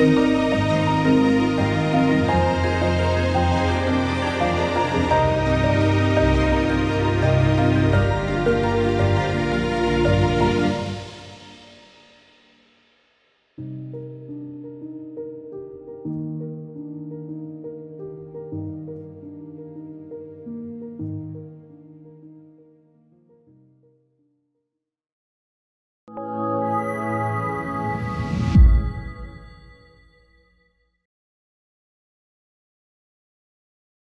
Música